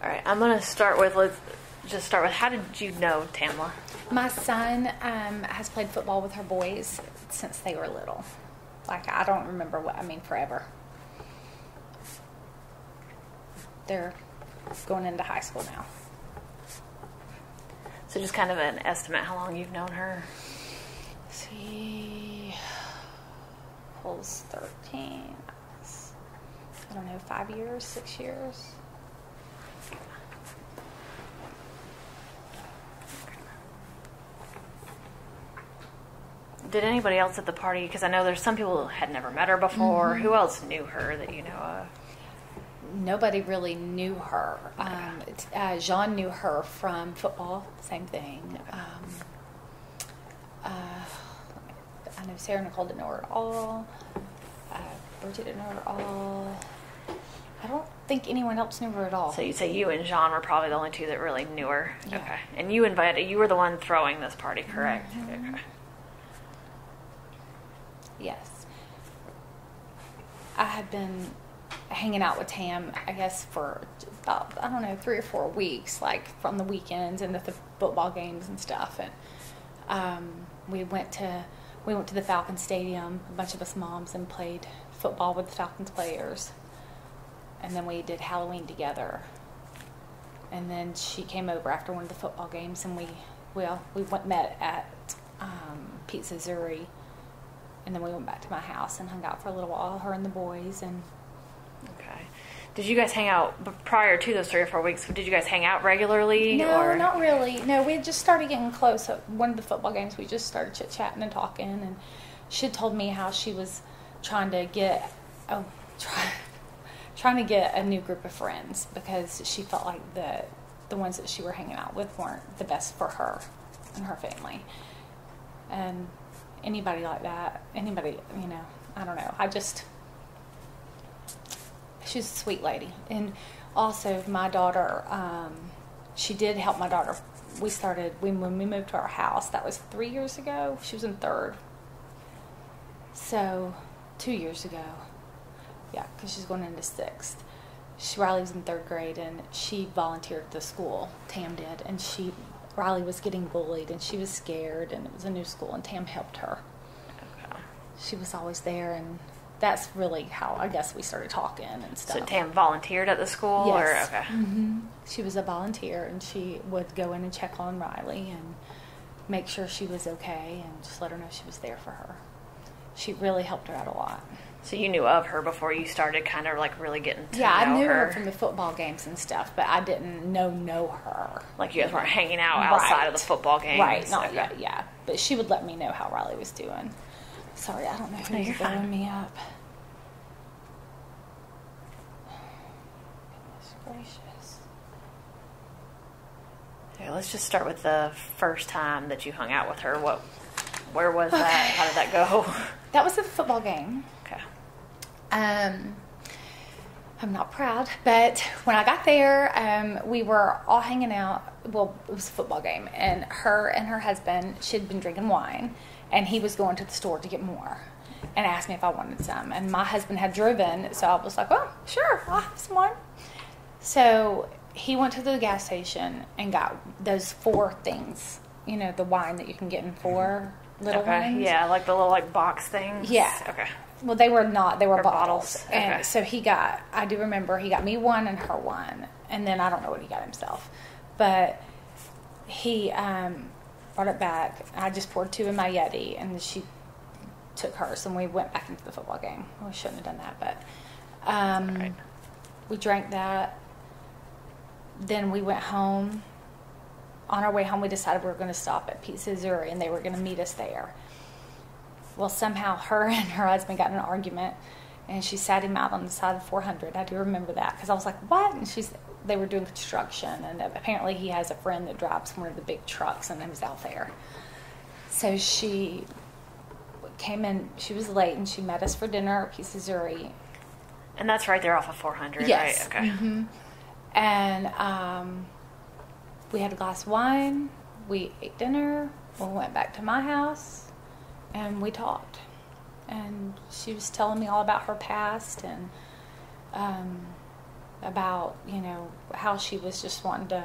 All right, I'm gonna start with let's just start with how did you know Tamla? My son um, has played football with her boys since they were little. Like I don't remember what I mean forever. They're going into high school now. So just kind of an estimate how long you've known her. see, Cole's thirteen. I don't know, five years, six years. Did anybody else at the party? Because I know there's some people who had never met her before. Mm-hmm. Who else knew her that you know of? nobody really knew her. Um, uh, Jean knew her from football, same thing. Um, uh, I know Sarah Nicole didn't know her at all. Uh, Bridget didn't know her at all. I don't think anyone else knew her at all. So you say you and Jean were probably the only two that really knew her. Yeah. Okay. And you invited. You were the one throwing this party, correct? Mhm. Okay. Yes. I had been hanging out with Tam, I guess, for about, I don't know, three or four weeks, like from the weekends and the th- football games and stuff. And um, we went to we went to the Falcon Stadium, a bunch of us moms, and played football with the Falcons players. And then we did Halloween together. And then she came over after one of the football games, and we well we went met at um, Pizza Zuri and then we went back to my house and hung out for a little while, her and the boys, and Okay. Did you guys hang out prior to those three or four weeks? Did you guys hang out regularly? no, or? not really. No, we had just started getting close. At one of the football games, we just started chit chatting and talking, and she had told me how she was trying to get oh try, trying to get a new group of friends because she felt like the the ones that she were hanging out with weren't the best for her and her family, and anybody like that, anybody you know, I don't know. I just she's a sweet lady. And also my daughter um, she did help my daughter. We started we, when we moved to our house that was three years ago. She was in third. So two years ago. Yeah because she's going into sixth. She, riley was in third grade and she volunteered at the school tam did and she riley was getting bullied and she was scared and it was a new school and tam helped her Okay. she was always there and that's really how I guess we started talking and stuff. So Tam volunteered at the school, Yes. or okay. hmm She was a volunteer and she would go in and check on Riley and make sure she was okay and just let her know she was there for her. She really helped her out a lot. So you knew of her before you started, kind of like really getting to yeah, know her. Yeah, I knew her. her from the football games and stuff, but I didn't know know her. Like you guys weren't hanging out outside of the football games, Right, not Okay. yet, yeah. But she would let me know how Riley was doing. Sorry, I don't know No, who's you're blowing fine. me up. Goodness gracious. Okay, let's just start with the first time that you hung out with her. What, where was that? How did that go? That was a football game. Um, I'm not proud, but when I got there, um, we were all hanging out. Well, it was a football game, and her and her husband, she had been drinking wine, and he was going to the store to get more, and asked me if I wanted some. And my husband had driven, so I was like, "Well, sure, I'll have some wine." So he went to the gas station and got those four things. You know, the wine that you can get in four little okay. Yeah, like the little like box things. Yeah. Okay. Well, they were not. They were bottles. bottles, And okay. so he got. I do remember he got me one and her one, and then I don't know what he got himself, but he um, brought it back. I just poured two in my Yeti, and she took hers, and we went back into the football game. We shouldn't have done that, but um, Right. we drank that. Then we went home. On our way home, we decided we were going to stop at Pizza Zuri, and they were going to meet us there. Well, somehow her and her husband got in an argument, and she sat him out on the side of 400. I do remember that because I was like, "What?" And she's they were doing construction, and apparently he has a friend that drives one of the big trucks, and he was out there. So she came in. She was late, and she met us for dinner at Pizza Zuri, And that's right there off of 400, Yes. right? Okay. hmm And um, we had a glass of wine. We ate dinner. We went back to my house, and we talked. And she was telling me all about her past, and um, about you know how she was just wanting to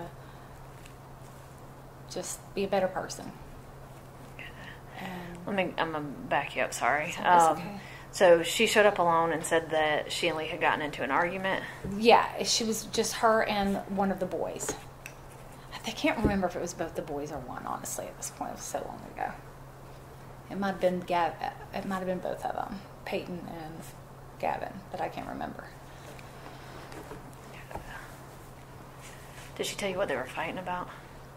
just be a better person. And Let me. I'm gonna back you up. Sorry. It's okay. Um, so she showed up alone and said that she and Lee had gotten into an argument. yeah, she was just her and one of the boys. I can't remember if it was both the boys or one. Honestly, at this point, it was so long ago. It might have been Gav. It might have been both of them, Peyton and Gavin, but I can't remember. Did she tell you what they were fighting about?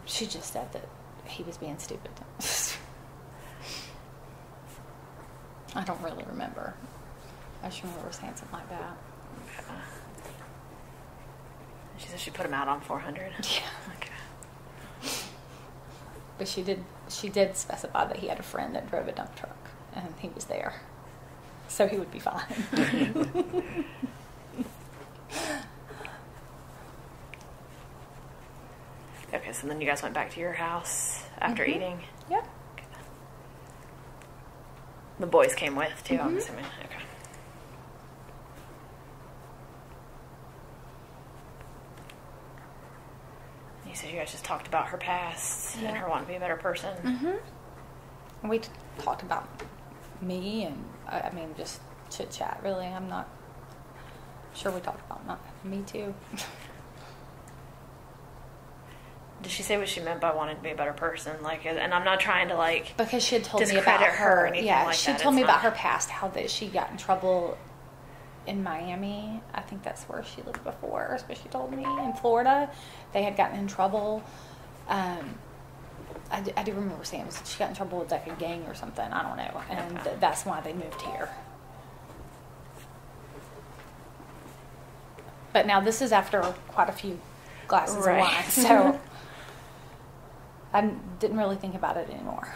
She just said that he was being stupid. I don't really remember. I just remember saying something like that. She said she put him out on 400. Yeah. Okay. But she did she did specify that he had a friend that drove a dump truck and he was there. So he would be fine. Okay, so then you guys went back to your house after Mhm. eating. yep. The boys came with too. I'm Mhm. assuming. Okay. Said you guys just talked about her past Yeah. and her wanting to be a better person. Mhm. And we talked about me and I mean just chit chat really. I'm not sure we talked about not me too. Did she say what she meant by wanting to be a better person? Like, and I'm not trying to like. Because she had told me about her or her. anything yeah, like she that. told It's me about her past, how that she got in trouble in Miami. I think that's where she lived before. Is what she told me in Florida. They had gotten in trouble. Um, I, do, I do remember saying was- she got in trouble with like a gang or something. I don't know, and Okay. th- that's why they moved here. But now this is after quite a few glasses Right. of wine, so I didn't really think about it anymore.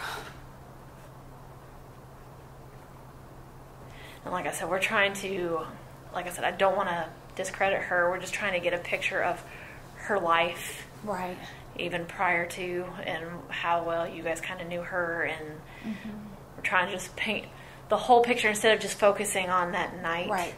And like I said, we're trying to, like I said, I don't want to discredit her. We're just trying to get a picture of her life, Right. even prior to, and how well you guys kind of knew her. And Mm-hmm. we're trying to just paint the whole picture instead of just focusing on that night. Right.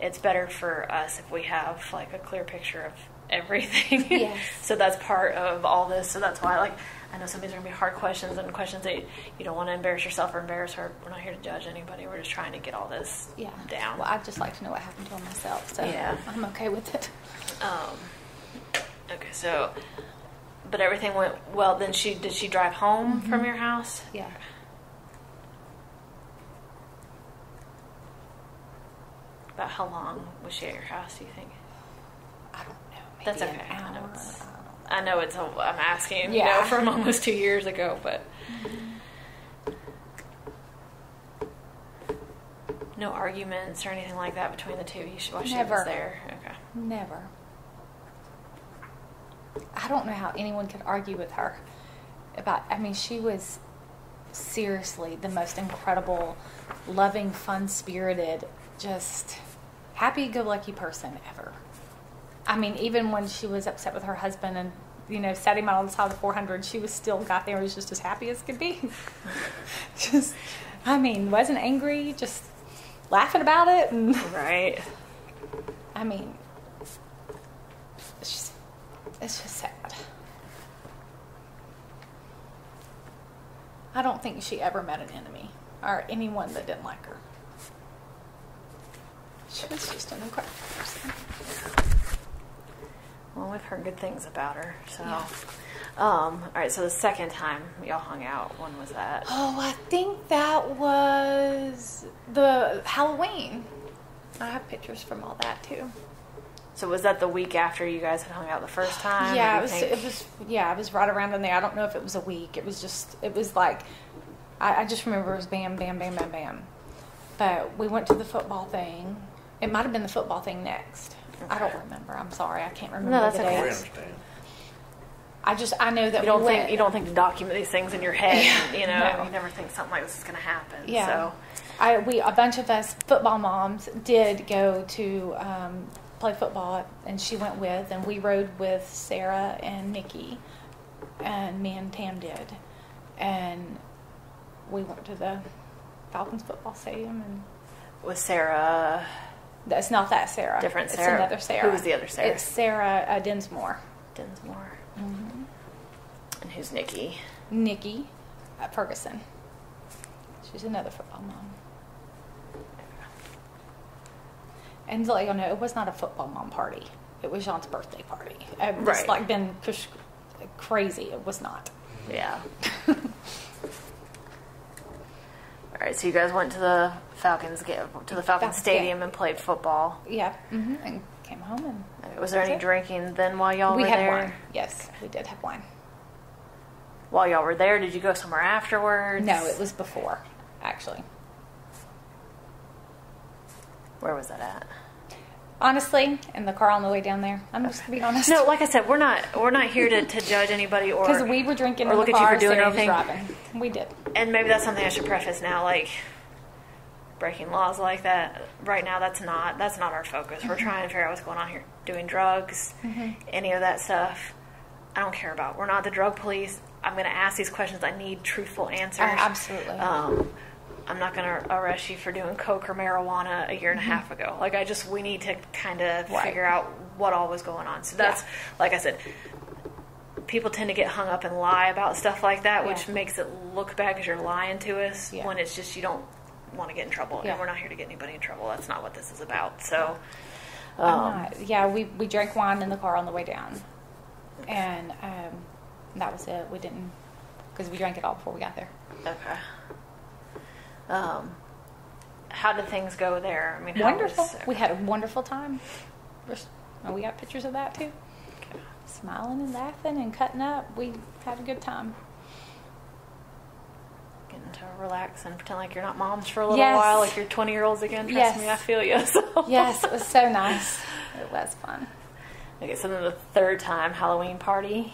It's better for us if we have like a clear picture of everything. Yes. so that's part of all this. So that's why, like, I know some of these are gonna be hard questions and questions that you don't want to embarrass yourself or embarrass her. We're not here to judge anybody. We're just trying to get all this Yeah. down. Well, I'd just like to know what happened to him myself, so Yeah. I'm okay with it. Um, okay, so, but everything went well. Then she did she drive home Mm-hmm. from your house? Yeah. About how long was she at your house? Do you think? I don't know. Maybe That's an okay. I know hour. I know. It's. A, I'm asking, you know, from almost two years ago, but no arguments or anything like that between the two. You should while she was there. Okay. Never. I don't know how anyone could argue with her about. I mean, she was seriously the most incredible, loving, fun-spirited, just happy-go-lucky person ever. I mean, even when she was upset with her husband and you know sat him out on the side of the 400, she was still got there was just as happy as could be. just, I mean, wasn't angry, just laughing about it and. Right. I mean, it's just, it's just sad. I don't think she ever met an enemy or anyone that didn't like her. She was just an incredible person. Well, we've heard good things about her. So, Yeah. um, all right. So the second time y'all hung out, when was that? Oh, I think that was the Halloween. I have pictures from all that too. So was that the week after you guys had hung out the first time? Yeah, it was. think- It was. Yeah, it was right around in there. I don't know if it was a week. It was just. It was like. I, I just remember it was bam, bam, bam, bam, bam. But we went to the football thing. It might have been the football thing next. I don't remember. I'm sorry. I can't remember No, that's the okay. We dates. understand. I just. I know that you don't we think went- you don't think to document these things in your head. Yeah, you know, no. you never think something like this is going to happen. Yeah. So I we a bunch of us football moms did go to um, play football, and she went with, and we rode with Sarah and Nikki, and me and Tam did, and we went to the Falcons football stadium, and with Sarah That's not that Sarah. Different it's Sarah. another Sarah. Who was the other Sarah? It's Sarah uh, Dinsmore. Dinsmore. Mm-hmm. And who's Nikki? Nikki uh, Ferguson. She's another football mom. And to let you know, it was not a football mom party. It was Jean's birthday party. It was Right. like been crazy. It was not. Yeah. All right, so you guys went to the Falcons game, to the Falcons Falcons Stadium game. and played football. Yeah. mm-hmm. And came home and Was there any it. drinking then while y'all we were had there? wine. Yes, we did have wine. While y'all were there, did you go somewhere afterwards? No, it was before, actually. Where was that at? Honestly, in the car on the way down there, I'm just gonna be honest. No, like I said, we're not we're not here to, to judge anybody or because we were drinking or in look the at you for doing anything. We did. and maybe that's something I should preface now, like breaking laws like that. Right now, that's not that's not our focus. We're Mm-hmm. trying to figure out what's going on here. Doing drugs, any of that stuff. I don't care about. We're not the drug police. I'm going to ask these questions. I need truthful answers. Uh, absolutely. Um, I'm not going to arrest you for doing coke or marijuana a year and a half ago. Like I just we need to kind of Mm-hmm. Right. figure out what all was going on. So that's Yeah. like I said. People tend to get hung up and lie about stuff like that, which Yeah. makes it look bad because you're lying to us. Yeah. When it's just you don't want to get in trouble, Yeah. and we're not here to get anybody in trouble. That's not what this is about. So, um, yeah, we, we drank wine in the car on the way down. And um, that was it. We didn't, because we drank it all before we got there. okay. Um, how did things go there? I mean, Wonderful. was- We had a wonderful time. We got pictures of that too. Okay. Smiling and laughing and cutting up. We had a good time. To relax and pretend like you're not moms for a little Yes. while, like you're 20 year olds again. Trust Yes. me, I feel you. So. Yes, it was so nice. It was fun. Okay, so then the third time Halloween party,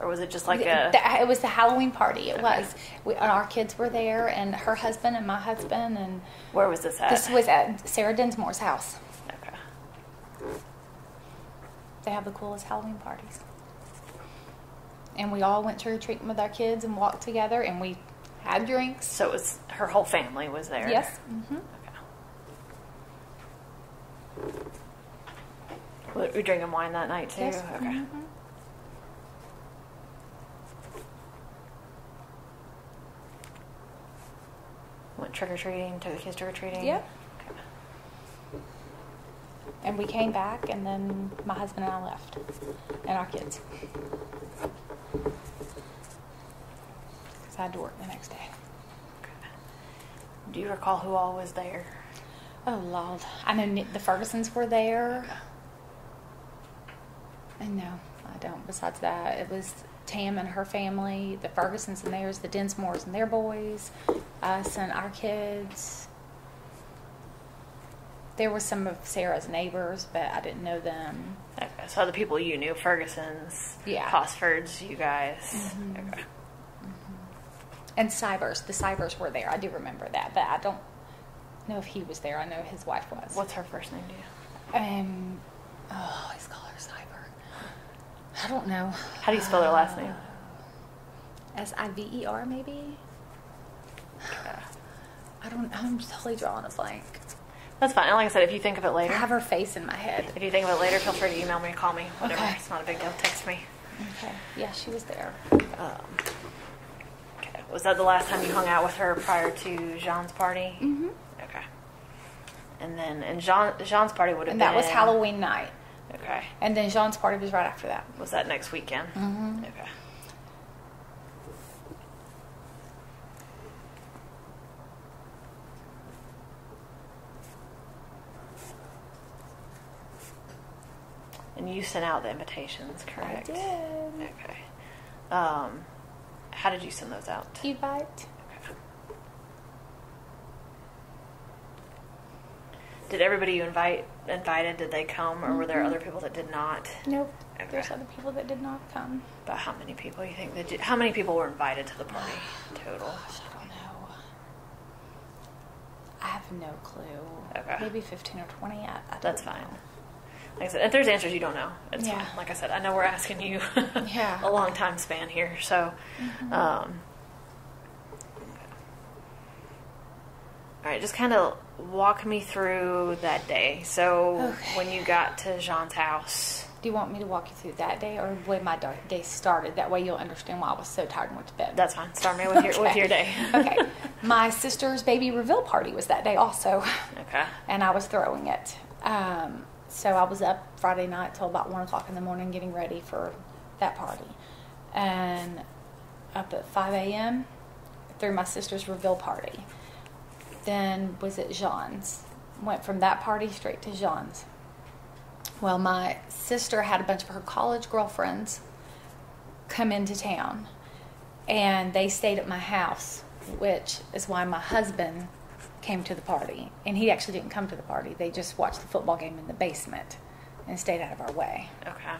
or was it just like a? The- it was the Halloween party. It Okay. was. We, and our kids were there, and her husband and my husband, and Where was this at? this was at Sarah Dinsmore's house. okay. They have the coolest Halloween parties. And we all went trick or treating with our kids and walked together, and we had drinks. So it was her whole family was there. Yes. Mm-hmm. Okay. Were we drinking wine that night too? Yes. Okay. Mhm. Went trick or treating. Took the kids trick or treating. Yep. Okay. And we came back, and then my husband and I left, and our kids. Had to work the next day. Do you recall who all was there? Oh, Lord. I know the Fergusons were there. And no, I don't. Besides that, it was Tam and her family, the Fergusons and theirs, the Dinsmores and their boys, us and our kids. There were some of Sarah's neighbors, but I didn't know them. Okay, so the people you knew, Ferguson's, Yeah. Horsfords, you guys. Mhm. Okay. And Cybers, the Cybers were there. I do remember that, but I don't know if he was there. I know his wife was. What's her first name? Do you? Um, oh, I always call her Cyber. I don't know. How do you spell her last name? S I V E R, maybe? I don't I'm totally drawing a blank. That's fine. And like I said, if you think of it later, I have her face in my head. if you think of it later, feel free to email me, call me, whatever. Okay. It's not a big deal. Text me. Okay. Yeah, she was there. Um. Was that the last time you hung out with her prior to Jean's party? Mm-hmm. Okay. And then, and Jean, Jean's party would have And been. that was Halloween night. Okay. And then Jean's party was right after that. Was that next weekend? Mm-hmm. Okay. And you sent out the invitations, correct? I did. Okay. Um, how did you send those out? Evite. Okay. Did everybody you invite invited? Did they come, or were there Mhm. other people that did not? Nope. Okay. There's other people that did not come. But how many people you think that did? How many people were invited to the party total? Gosh, I don't know. I have no clue. Okay. Maybe 15 or 20. I, I That's know. fine. Like I said, if there's answers you don't know, it's Yeah. fine. Like I said, I know we're asking you Yeah. a long time span here, so. Mhm. Um, all right, just kind of walk me through that day. So Okay. when you got to Jean's house, Do you want me to walk you through that day or way my da- day started? That way you'll understand why I was so tired and went to bed. that's fine. Start me with your with your day. okay. My sister's baby reveal party was that day also, okay. and I was throwing it. Um, so I was up Friday night till about one o'clock in the morning getting ready for that party, and up at five a.m. through my sister's reveal party. Then was at Jean's. Went from that party straight to Jean's. Well, my sister had a bunch of her college girlfriends come into town and they stayed at my house, which is why my husband came to the party. And he actually didn't come to the party, they just watched the football game in the basement and stayed out of our way. Okay.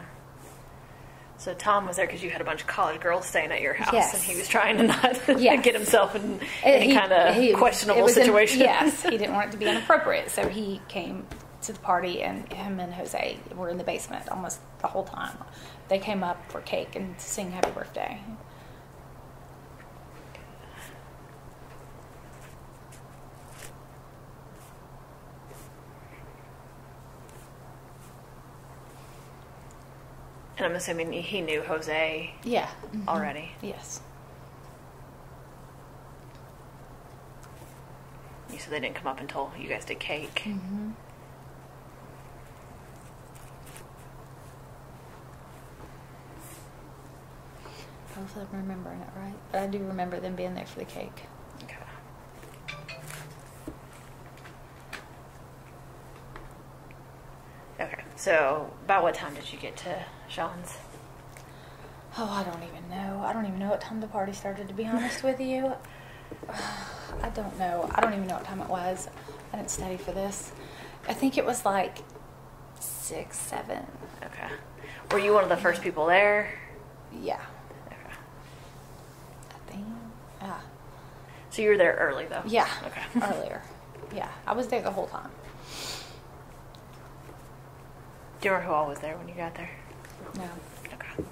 So Tom was there because you had a bunch of college girls staying at your house, Yes. and he was trying to not Yes. get himself in Uh, any kind of questionable situation. yes, he didn't want it to be inappropriate, so he came to the party, and him and Jose were in the basement almost the whole time. They came up for cake and to sing happy birthday. And I'm assuming he knew Jose Yeah. mhm. already. Yes. You said they didn't come up until you guys did cake. Mm-hmm. Hopefully I'm remembering it right. But I do remember them being there for the cake. Okay. Okay. So about what time did you get to Sean's? Oh, I don't even know. I don't even know what time the party started, to be honest with you. I don't know. I don't even know what time it was. I didn't study for this. I think it was like six, seven. Okay. Were you one of the first people there? Yeah, Okay. I think. Yeah. So you were there early though. Yeah. Okay. Earlier. Yeah. I was there the whole time. Do you remember who all was there when you got there? No. Okay.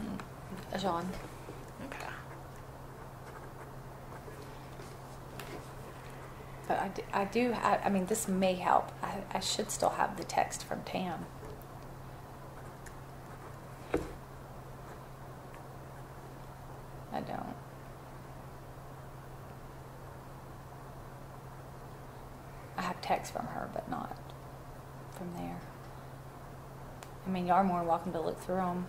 Jean. Okay. But I do, I, do I, I mean, this may help. I, I should still have the text from Tam. I don't. I have text from her, but not from there. I mean, you are more than welcome to look through them.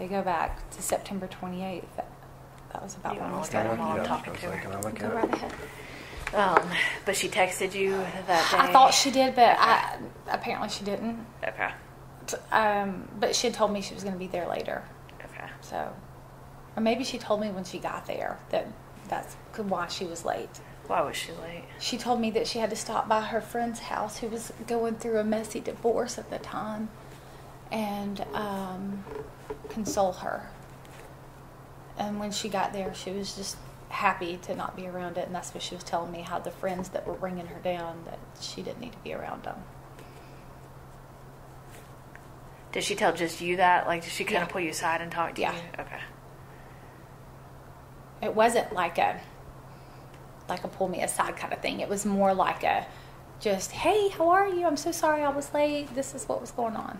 They go back to September 28th. That, that was about You when we started. them while I'm talking to her? Can I look Go right ahead. Um, but she texted you that day. I thought she did, but I apparently she didn't. Okay. Um, but she had told me she was going to be there later. Okay. So, or maybe she told me when she got there that that's why she was late. Why was she late? She told me that she had to stop by her friend's house who was going through a messy divorce at the time and um, console her. And when she got there, she was just happy to not be around it. And that's what she was telling me how the friends that were bringing her down, that she didn't need to be around them. Did she tell just you that? Like, did she kind Yeah. of pull you aside and talk to Yeah. you? Okay. It wasn't like a like a pull me aside kind of thing. It was more like a just, hey, how are you? I'm so sorry I was late. This is what was going on.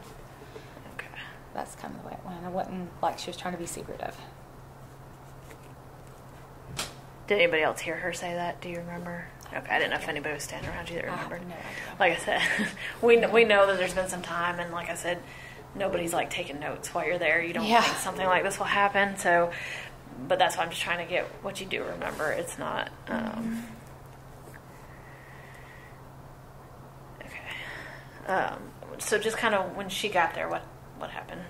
Okay. That's kind of the way it went. I wasn't like she was trying to be secretive. Did anybody else hear her say that? Do you remember? Okay, I didn't know if anybody was standing around you that I remembered. no idea. Like I said, we we know that there's been some time, and like I said, nobody's like taking notes while you're there. You don't Yeah. think something like this will happen. So, but that's why I'm just trying to get what you do remember. It's not. Um, okay. Um, so just kind of when she got there, what what happened?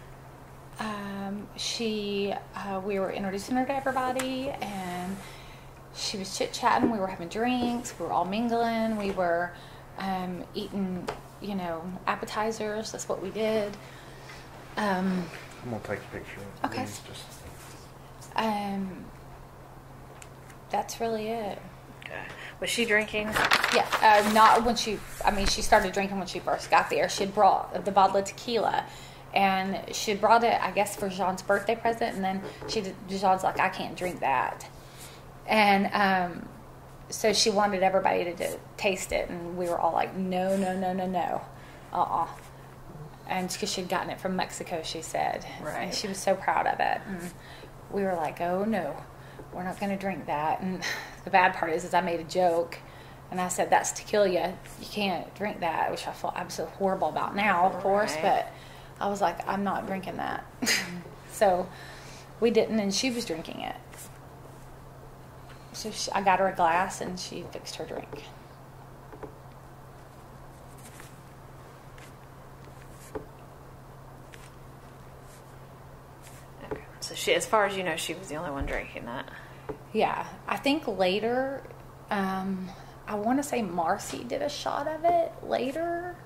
Um, she, uh, we were introducing her to everybody, and she was chit chatting. We were having drinks. We were all mingling. We were um, eating, you know, appetizers. That's what we did. Um, I'm gonna take a picture Okay. Just um, that's really it. Was she drinking? Yeah, uh, not when she. I mean, she started drinking when she first got there. She had brought the bottle of tequila, and she had brought it, I guess, for Jean's birthday present. And then she, did, Jean's like, I can't drink that, and um, so she wanted everybody to, taste it, and we were all like, no, no, no, no, no, uh uh And because she'd gotten it from Mexico, she said. Right. And she was so proud of it. And we were like, oh no, we're not going to drink that. And the bad part is, is I made a joke. And I said, that's tequila. You can't drink that, which I feel absolutely horrible about now, of course. Right. But I was like, I'm not drinking that. so we didn't, and she was drinking it. So she, I got her a glass, and she fixed her drink. So she, as far as you know, she was the only one drinking that. Yeah, I think later, um, I want to say Marcy did a shot of it later,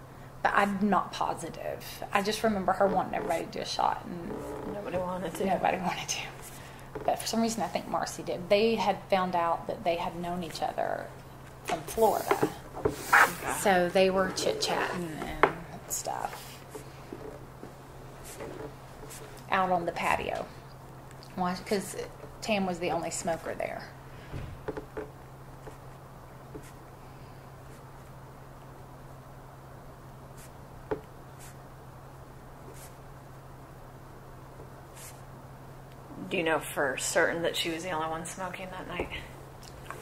but I'm not positive. I just remember her wanting everybody to do a shot, and Nobody wanted to. nobody wanted to. But for some reason, I think Marcy did. They had found out that they had known each other from Florida, so they were chit chatting and stuff out on the patio. Because Tam was the only smoker there. Do you know for certain that she was the only one smoking that night?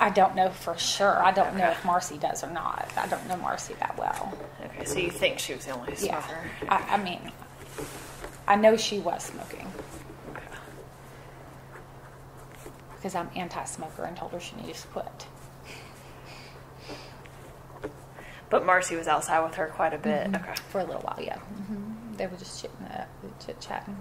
I don't know for sure. I don't know if Marcy does or not. I don't know Marcy that well. Okay, so you think she was the only Yeah. smoker? I, I mean, I know she was smoking Okay. Because I'm anti-smoker and told her she needed to quit. But Marcy was outside with her quite a bit. Mhm. Okay. For a little while, yeah. hmm They were just chitting up, chit chatting.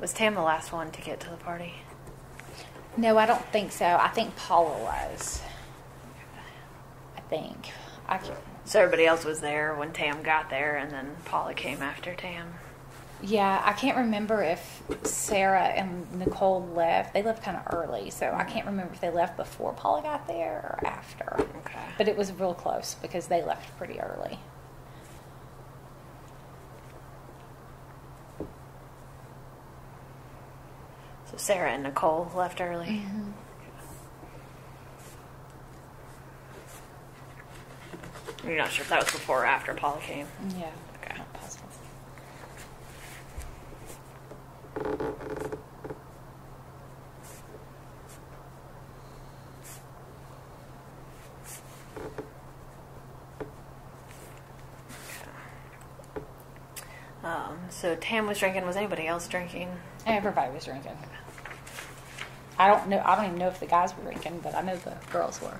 Was Tam the last one to get to the party? No, I don't think so. I think Paula was. I think. I can't. So everybody else was there when Tam got there, and then Paula came after Tam. Yeah, I can't remember if Sarah and Nicole left. They left kind of early, so I can't remember if they left before Paula got there or after. Okay. But it was real close because they left pretty early. So Sarah and Nicole left early. Mm-hmm. You're not sure if that was before or after Paula came. Yeah. Okay. Not positive. Um, so Tam was drinking. Was anybody else drinking? Everybody was drinking. I don't know. I don't even know if the guys were drinking, but I know the girls were.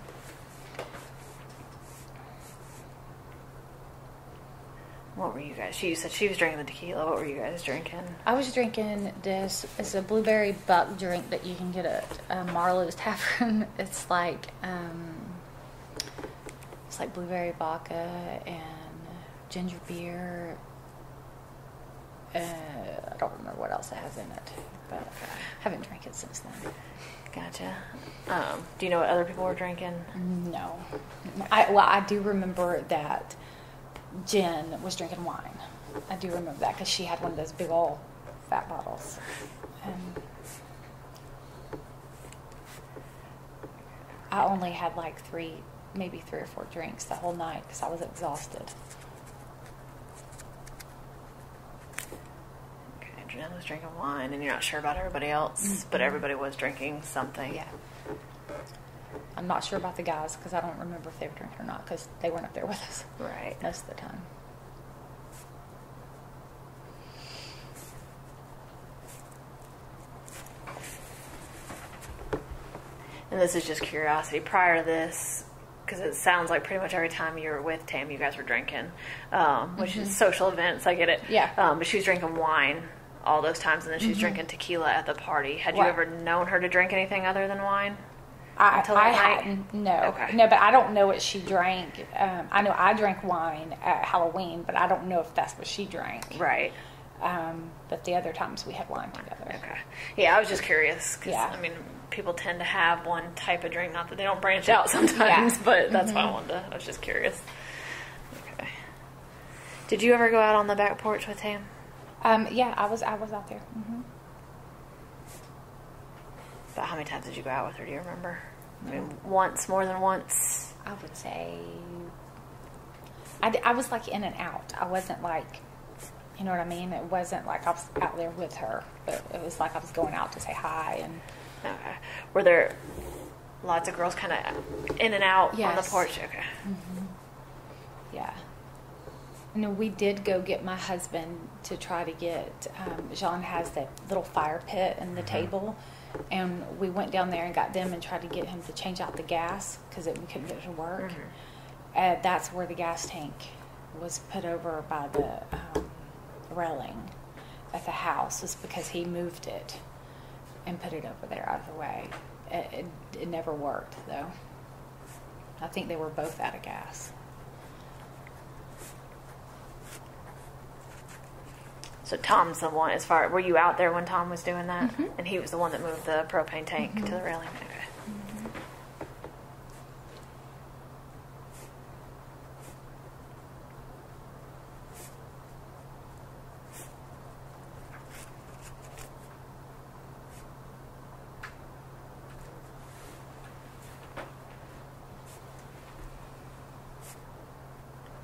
What were you guys? She said she was drinking the tequila. What were you guys drinking? I was drinking this. It's a blueberry buck drink that you can get at uh, Marlowe's Tavern. It's like um, it's like blueberry vodka and ginger beer. Uh, I don't remember what else it has in it, but I haven't drank it since then. Gotcha. Um, do you know what other people were drinking? No, I well I do remember that Jen was drinking wine. I do remember that because she had one of those big old fat bottles. And I only had like three, maybe three or four drinks the whole night because I was exhausted. Okay, Jen was drinking wine, and you're not sure about everybody else, mm-hmm. but everybody was drinking something. Yeah. I'm not sure about the guys because I don't remember if they were drinking or not because they weren't up there with us Right. most of the time. And this is just curiosity. Prior to this, because it sounds like pretty much every time you were with Tam, you guys were drinking, um, which is social events. I get it. Yeah. Um, but she was drinking wine all those times, and then she was drinking tequila at the party. Had you ever known her to drink anything other than wine? I, Until I hadn't. No, Okay. no, but I don't know what she drank. Um, I know I drank wine at Halloween, but I don't know if that's what she drank. Right. Um, but the other times we had wine together. Okay. Yeah, I was just curious because Yeah. I mean, people tend to have one type of drink. Not that they don't branch out sometimes, Yeah. but that's why I wanted to. I was just curious. Okay. Did you ever go out on the back porch with him? Um, yeah, I was I was out there. hmm But how many times did you go out with her? Do you remember? I mean, once, more than once. I would say I, I was like in and out. I wasn't like, you know what I mean? It wasn't like I was out there with her, but it was like I was going out to say hi and Okay. Were there lots of girls kind of in and out on the porch? Okay. yeah. And we did go get my husband to try to get. Um, Jean has that little fire pit in the table, and we went down there and got them and tried to get him to change out the gas because we couldn't get it to work. Uh, that's where the gas tank was put over by the um, railing at the house. Was because he moved it and put it over there out of the way. It, it, it never worked though. I think they were both out of gas. So Tom's the one. As far were you out there when Tom was doing that, Mhm. and he was the one that moved the propane tank to the railing. Okay.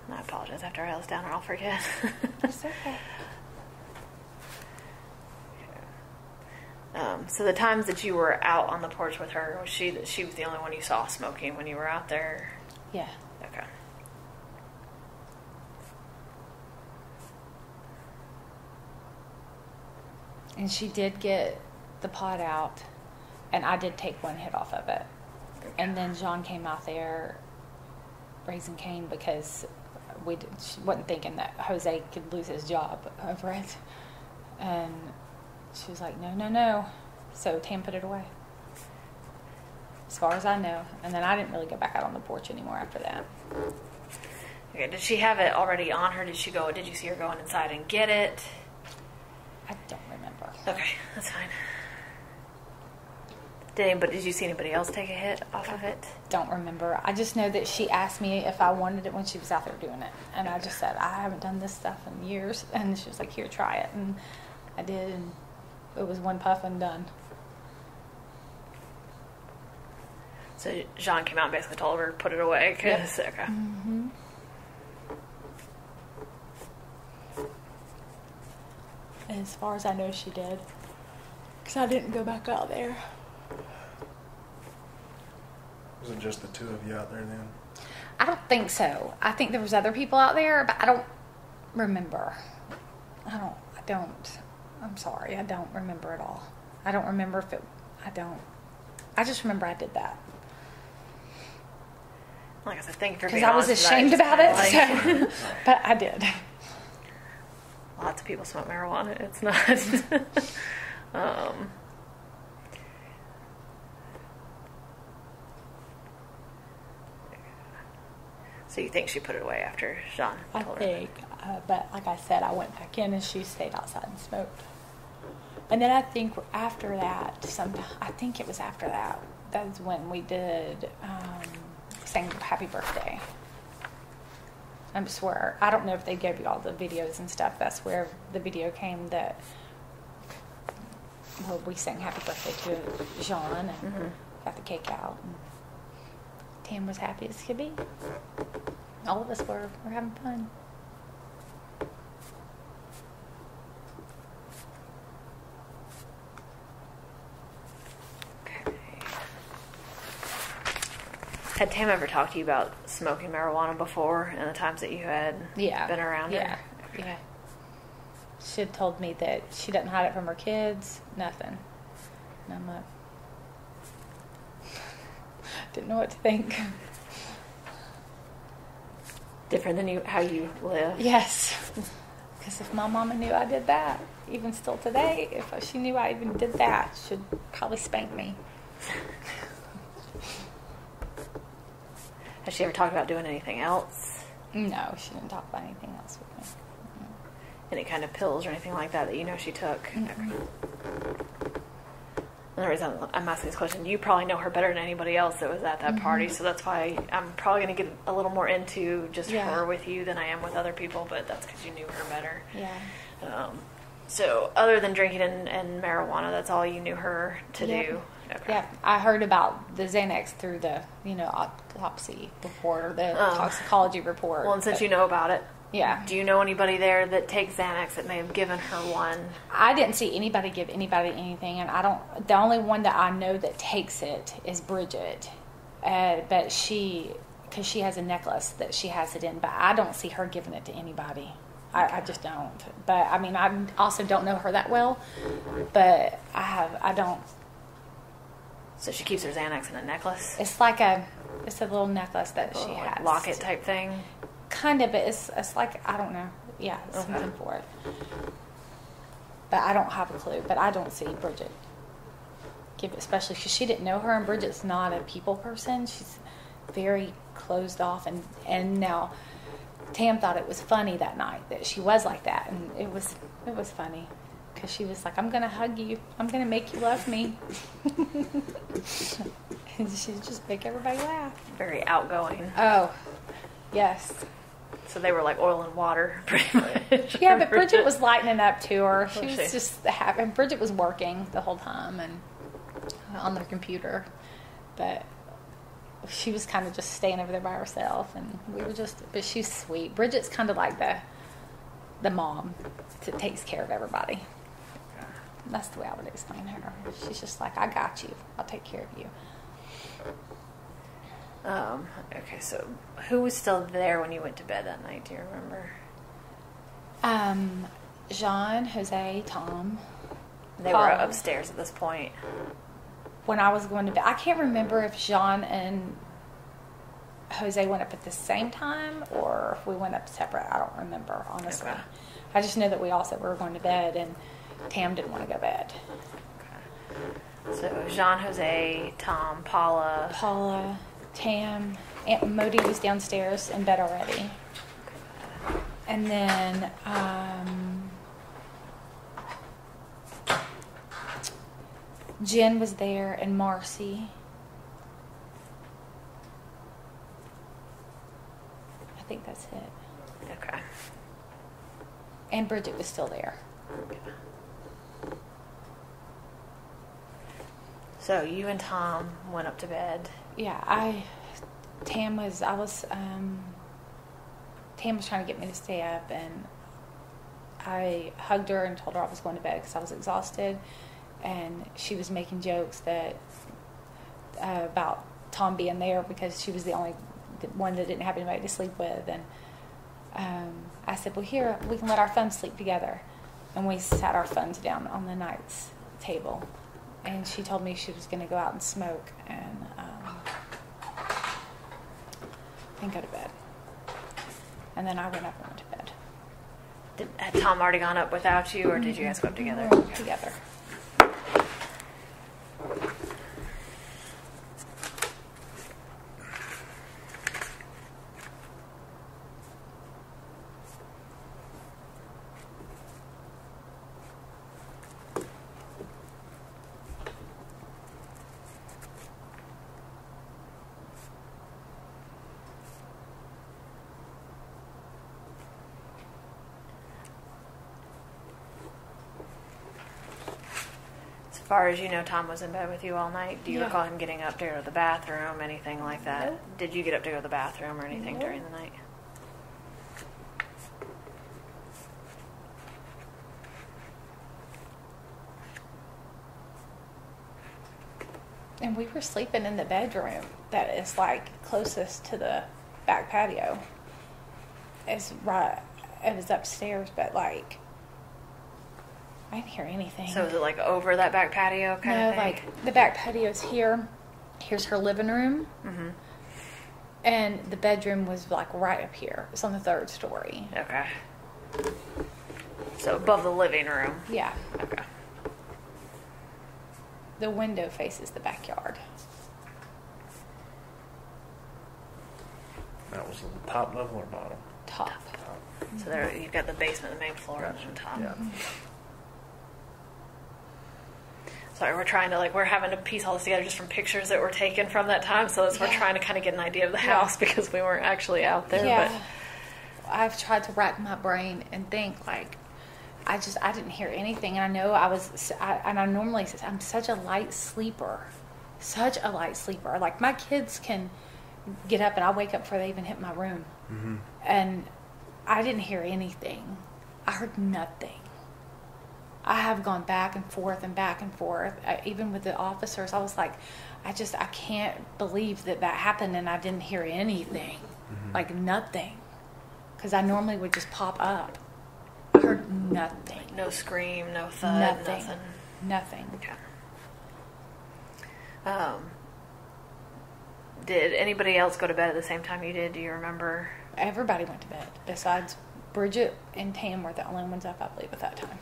And I apologize. After I was down, or I'll forget. It's okay. Um, so the times that you were out on the porch with her, was she she was the only one you saw smoking when you were out there? Yeah. Okay. And she did get the pot out, and I did take one hit off of it. And then John came out there raising Cain because we wasn't thinking that Jose could lose his job over it. And she was like, no, no, no. So Tam put it away. As far as I know. And then I didn't really go back out on the porch anymore after that. Okay. Did she have it already on her? Did she go? Did you see her going inside and get it? I don't remember. Okay, that's fine. Did anybody? Did you see anybody else take a hit off of it? don't remember. I just know that she asked me if I wanted it when she was out there doing it, and I just said I haven't done this stuff in years, and she was like, "Here, try it," and I did, and it was one puff and done. So Jean came out and basically told her put it away because okay. Mm-hmm. As far as I know, she did, because I didn't go back out there. Was it just the two of you out there then? I don't think so. I think there was other people out there, but I don't remember. I don't. I don't. I'm sorry. I don't remember at all. I don't remember if it. I don't. I just remember I did that Like I said, thank you for because I was honest ashamed about it. So, but I did. lots of people smoke marijuana. It's not. um, so you think she put it away after Jean I think, uh, but like I said, I went back in and she stayed outside and smoked. And then I think after that, some I think it was after that. That's when we did um, sang "Happy Birthday." I swear, I don't know if they gave you all the videos and stuff. That's where the video came that well, we sang "Happy Birthday" to Jean and Mhm. got the cake out. And Tam was happy as could be. All of us were. We're having fun. Okay. Had Tam ever talked to you about smoking marijuana before and the times that you had Yeah. been around yeah. her? Yeah. She had told me that she doesn't hide it from her kids, nothing. And I'm like, didn't know what to think. Different than you how you live. Yes. Because if my mama knew I did that, even still today, if she knew I even did that, she'd probably spank me. Has she ever talked about doing anything else? No, she didn't talk about anything else with me. Any kind of pills or anything like that that you know she took? Mm-mm. Okay. And the reason I'm asking this question, you probably know her better than anybody else that was at that party, so that's why I'm probably going to get a little more into just Yeah. her with you than I am with other people, but that's because you knew her better. Yeah. Um, so, other than drinking and, and marijuana, that's all you knew her to Yeah. do. Okay. Yeah, I heard about the Xanax through the, you know, autopsy report or the Oh. toxicology report. Well, and since but- you know about it, yeah, do you know anybody there that takes Xanax that may have given her one? I didn't see anybody give anybody anything, and I don't. The only one that I know that takes it is Bridget, uh, but she, because she has a necklace that she has it in, but I don't see her giving it to anybody. I, I just don't. But I mean, I also don't know her that well, but I have. I don't. So she keeps her Xanax in a necklace, It's like a. It's a little necklace that she Little, like, has. locket type thing. Kind of, but it's it's like I don't know. Yeah, Okay. something for it. But I don't have a clue. But I don't see Bridget give it, especially because she didn't know her, and Bridget's not a people person. She's very closed off, and and now Tam thought it was funny that night that she was like that, and it was it was funny because she was like, "I'm gonna hug you. I'm gonna make you love me," and she just make everybody laugh. Very outgoing. Oh, yes. So they were like oil and water, pretty much. Yeah, but Bridget was lightening up to her. Oh, she Was was she? just happy. And Bridget was working the whole time and on their computer, but she was kind of just staying over there by herself. And we were just, but she's sweet. Bridget's kind of like the the mom that takes care of everybody. That's the way I would explain her. She's just like, I got you. I'll take care of you. Um, okay, so who was still there when you went to bed that night? Do you remember? Um, Jean, Jose, Tom. They were upstairs at this point. when I was going to bed. I can't remember if Jean and Jose went up at the same time or if we went up separate. I don't remember, honestly. Okay. I just know that we all said we were going to bed and Tam didn't want to go to bed. Okay. So Jean Jose, Tom, Paula. Paula, Tam, Aunt Modi was downstairs in bed already. And then, um, Jen was there and Marcy. I think that's it. Okay. And Bridget was still there. So you and Tom went up to bed. Yeah, I, Tam was, I was, um, Tam was trying to get me to stay up, and I hugged her and told her I was going to bed because I was exhausted, and she was making jokes that uh, about Tom being there because she was the only one that didn't have anybody to sleep with, and um, I said, "Well, here we can let our phones sleep together," and we sat our phones down on the night's table, and she told me she was going to go out and smoke and um, and go to bed, and then I went up and went to bed. Did, had Tom already gone up without you, or did you guys go up together? Together. Far as you know, Tom was in bed with you all night. Do you Yeah. recall him getting up to go to the bathroom, anything like that? Did you get up to go to the bathroom or anything during the night? And we were sleeping in the bedroom that is like closest to the back patio. It's right. It was upstairs, but like I didn't hear anything. So is it like over that back patio kind no, of thing? like the back patio's here. Here's her living room, Mm-hmm. and the bedroom was like right up here. It's on the third story. Okay. So above the living room. Yeah, Okay. the window faces the backyard. That was the top level or bottom? Top. Top. So there, you've got the basement, the main floor, and Gotcha. then top. Yeah. Sorry, we're trying to like we're having to piece all this together just from pictures that were taken from that time. So that's we're trying to kind of get an idea of the Yeah. house because we weren't actually out there. yeah. I've tried to rack my brain and think like I just I didn't hear anything, and I know I was I, and I normally I'm such a light sleeper, such a light sleeper. Like my kids can get up and I wake up before they even hit my room, mm-hmm. and I didn't hear anything. I heard nothing. I have gone back and forth and back and forth, I, even with the officers. I was like, I just I can't believe that that happened, and I didn't hear anything, like nothing, because I normally would just pop up. I heard nothing, but no scream, no thud, nothing, nothing. nothing. Okay. Um, did anybody else go to bed at the same time you did? Do you remember? Everybody went to bed besides Bridget and Tam were the only ones up, I believe, at that time.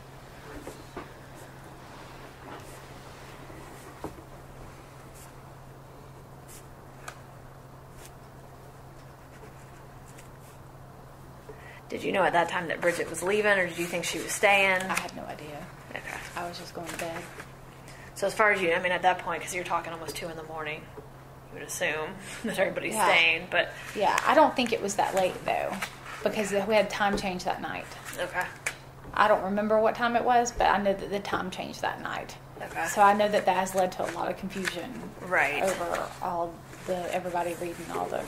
Did you know at that time that Bridget was leaving, or did you think she was staying? I had no idea. Okay. I was just going to bed. So as far as you, I mean, at that point, because you're talking almost two in the morning, you would assume that everybody's Yeah. staying. But Yeah, I don't think it was that late though, because we had time change that night. okay, I don't remember what time it was, but I know that the time changed that night. Okay. So I know that that has led to a lot of confusion Right. over all the everybody reading all the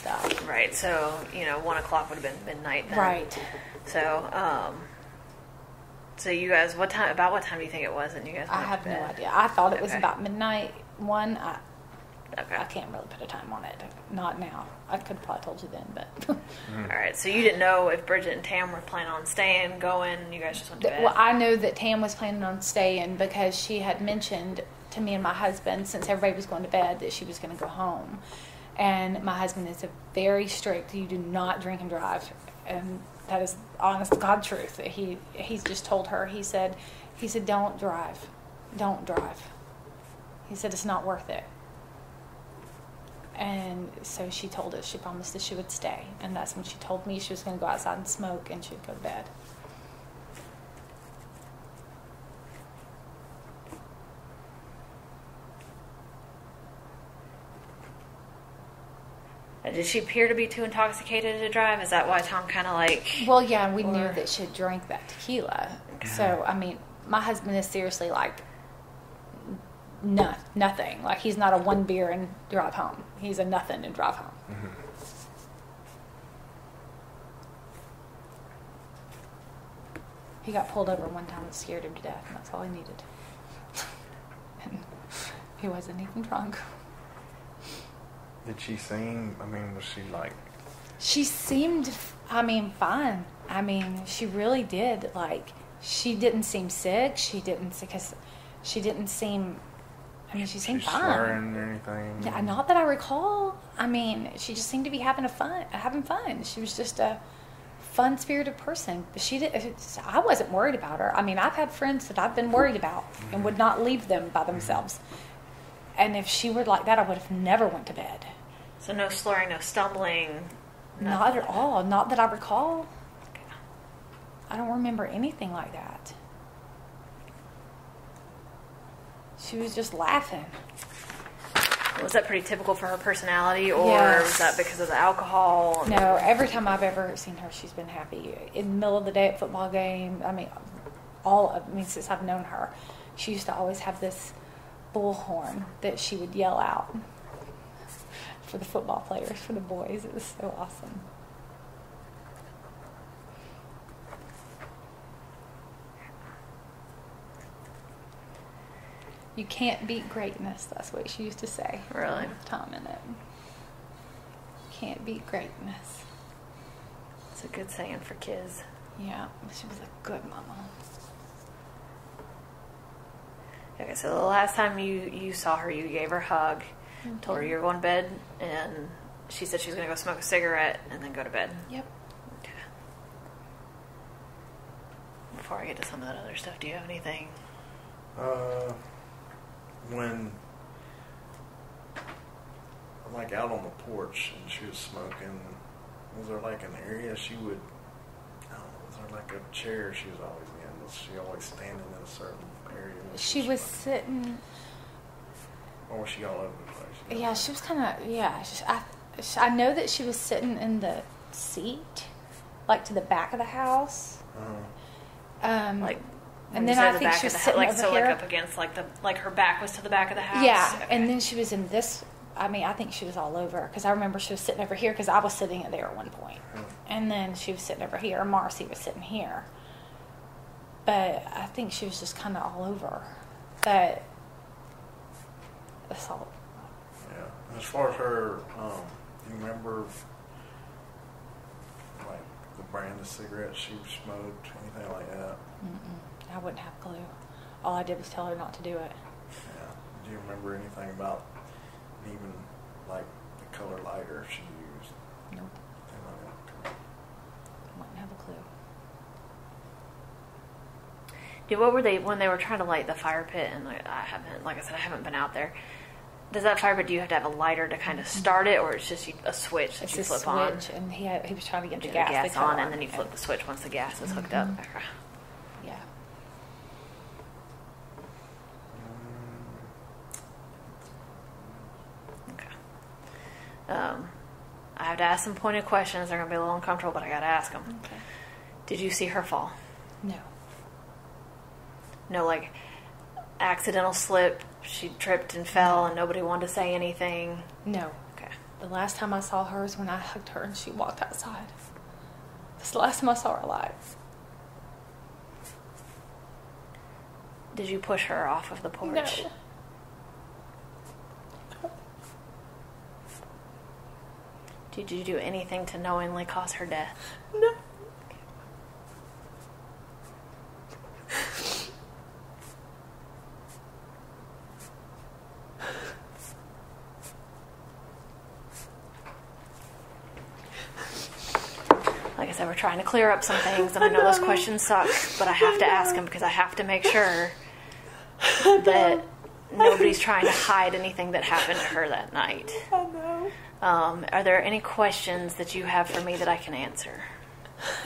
stuff. right. So you know, one o'clock would have been midnight. Then. Right. So, um, so you guys, what time? About what time do you think it was? And you guys, I have no idea. I thought it was Okay. about midnight. One, I, Okay. I can't really put a time on it. Not now. I could have probably told you then, but All right. So you didn't know if Bridget and Tam were planning on staying, going. You guys just went to bed. well, I know that Tam was planning on staying because she had mentioned to me and my husband, since everybody was going to bed, that she was going to go home. And my husband is a very strict. You do not drink and drive, and that is honest to God truth. He he's just told her. He said, he said, don't drive, don't drive. He said it's not worth it. And so she told us, she promised that she would stay. And that's when she told me she was going to go outside and smoke and she'd go to bed. Uh, did she appear to be too intoxicated to drive? Is that why Tom kind of like? Well, yeah, and we knew that she had drank that tequila. So, I mean, my husband is seriously like, no, nothing. Like, he's not a one beer and drive home. He's a nothing and drive home. Mm-hmm. He got pulled over one time and scared him to death, and that's all he needed. and he wasn't even drunk. Did she seem? I mean, was she like? She seemed, I mean, fine. I mean, she really did. Like, she didn't seem sick. She didn't, because she didn't seem, I mean, she seemed she fine. slurring or anything? Yeah, not that I recall. I mean, she just seemed to be having a fun, having fun. She was just a fun spirited person. But she did. I wasn't worried about her. I mean, I've had friends that I've been worried about and would mm-hmm. not leave them by themselves. And if she were like that, I would have never went to bed. So no slurring, no stumbling. Not at all. Not that I recall. I don't remember anything like that. She was just laughing. Was that pretty typical for her personality, or Yes. was that because of the alcohol? No, every time I've ever seen her, she's been happy. In the middle of the day at football game, I mean, all I mean, since I've known her, she used to always have this bullhorn that she would yell out for the football players, for the boys. It was so awesome. You can't beat greatness. That's what she used to say. Really? With Tom in it. Can't beat greatness. It's a good saying for kids. Yeah, she was a good mama. Okay, so the last time you you saw her, you gave her a hug, told her you were going to bed, and she said she was going to go smoke a cigarette and then go to bed. Yep. Okay. Before I get to some of that other stuff, do you have anything? Uh, when I'm like out on the porch and she was smoking, was there like an area she would? I don't know, was there like a chair she was always in? Was she always standing in a certain area? when She was smoking? sitting. Or was she all over the place? Yeah, she was kind of. Yeah, she, I, she, I know that she was sitting in the seat, like to the back of the house. Uh, Um, Like, and then I the think she was the sitting like over so here. like up against like the like her back was to the back of the house. Yeah, Okay. and then she was in this. I mean, I think she was all over because I remember she was sitting over here because I was sitting there at one point, Hmm. and then she was sitting over here. Marcy was sitting here, but I think she was just kind of all over. But that's all. yeah. As far as her, um, do you remember like the brand of cigarettes she smoked, anything like that? Mm-mm, I wouldn't have a clue. All I did was tell her not to do it. Yeah. Do you remember anything about even like the color lighter she used? Nope, Anything like that? wouldn't have a clue. What were they when they were trying to light the fire pit? And like, I haven't, like I said, I haven't been out there. Does that fire pit? Do you have to have a lighter to kind of start it, or it's just you, a switch that It's you a flip switch, on? and he had, he was trying to get the gas, the gas to come on, and then you flip the switch once the gas is hooked up. Mhm. Okay. Yeah. Okay. Um, I have to ask some pointed questions. They're gonna be a little uncomfortable, but I gotta ask them. Okay. Did you see her fall? No. No, like accidental slip. She tripped and fell, and nobody wanted to say anything. No. Okay. The last time I saw her is when I hugged her and she walked outside. That's the last time I saw her alive. Did you push her off of the porch? No. Did you do anything to knowingly cause her death? No. Trying to clear up some things, and I know those questions suck, but I have to ask them because I have to make sure that nobody's trying to hide anything that happened to her that night. I know. Um, are there any questions that you have for me that I can answer?